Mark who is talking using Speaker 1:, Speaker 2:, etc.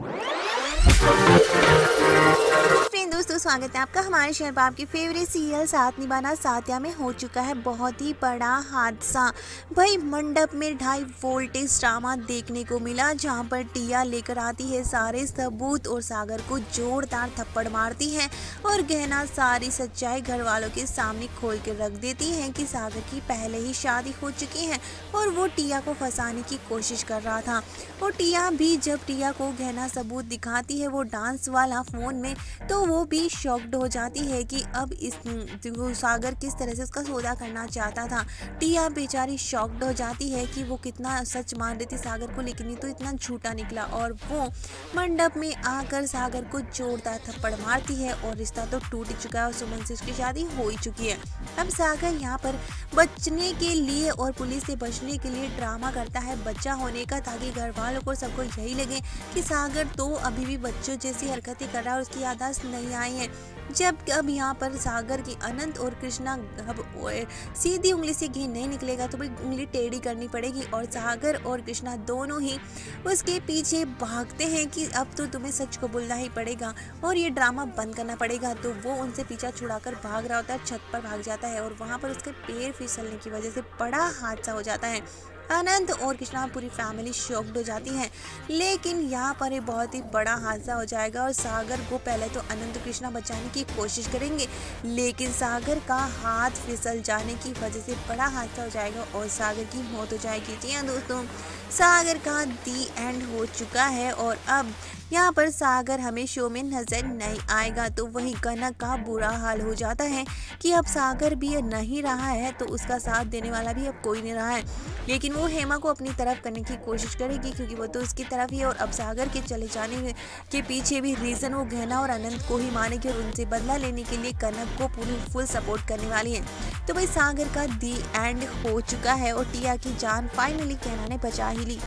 Speaker 1: Thank you. दोस्तों, स्वागत है आपका हमारे शहर पर। आपकी फेवरेट सीरियल साथ निभाना साथिया में हो चुका है बहुत ही बड़ा हादसा। भाई मंडप में ढाई वोल्टेज ड्रामा देखने को मिला, जहाँ पर टिया लेकर आती है सारे सबूत और सागर को जोरदार थप्पड़ मारती है और गहना सारी सच्चाई घर वालों के सामने खोल कर रख देती है कि सागर की पहले ही शादी हो चुकी है और वो टिया को फंसाने की कोशिश कर रहा था। और टिया भी, जब टिया को गहना सबूत दिखाती है वो डांस वाला फ़ोन में तो वो भी शॉक्ड हो जाती है कि अब इस सागर किस तरह से उसका सौदा करना चाहता था। टिया बेचारी शॉक्ड हो जाती है कि वो कितना सच मान रही थी सागर को, लेकिन तो इतना झूठा निकला और वो मंडप में आकर सागर को जोरदार थप्पड़ मारती है और रिश्ता तो टूट चुका है और सुमन से उसकी शादी हो ही चुकी है। अब सागर यहाँ पर बचने के लिए और पुलिस से बचने के लिए ड्रामा करता है बच्चा होने का, ताकि घर वालों को सबको यही लगे कि सागर तो अभी भी बच्चों जैसी हरकतें कर रहा है उसकी यादाश्त नहीं आई है। जब अब यहाँ पर सागर की अनंत और कृष्णा अब सीधी उंगली से घी नहीं निकलेगा तो भाई उंगली टेढ़ी करनी पड़ेगी और सागर और कृष्णा दोनों ही उसके पीछे भागते हैं कि अब तो तुम्हें सच को बोलना ही पड़ेगा और ये ड्रामा बंद करना पड़ेगा। तो वो उनसे पीछा छुड़ाकर भाग रहा होता है, छत पर भाग जाता है और वहाँ पर उसके पैर फिसलने की वजह से बड़ा हादसा हो जाता है। अनंत और कृष्णा पूरी फैमिली शॉक्ड हो जाती है। लेकिन यहाँ पर एक बहुत ही बड़ा हादसा हो जाएगा और सागर को पहले तो अनंत कृष्णा बचाने की कोशिश करेंगे, लेकिन सागर का हाथ फिसल जाने की वजह से बड़ा हादसा हो जाएगा और सागर की मौत हो जाएगी। जी हाँ दोस्तों सागर का दी एंड हो चुका है और अब यहाँ पर सागर हमें शो में नज़र नहीं आएगा। तो वही कनक का बुरा हाल हो जाता है कि अब सागर भी नहीं रहा है तो उसका साथ देने वाला भी अब कोई नहीं रहा है। लेकिन वो हेमा को अपनी तरफ़ करने की कोशिश करेगी, क्योंकि वो तो उसकी तरफ़ ही है और अब सागर के चले जाने के पीछे भी रीज़न वो गहना और अनंत को ही मानेगी और उनसे बदला लेने के लिए कनक को पूरी फुल सपोर्ट करने वाली है। तो भाई सागर का दी एंड हो चुका है और टिया की जान फाइनली कैना ने बचा ही ली।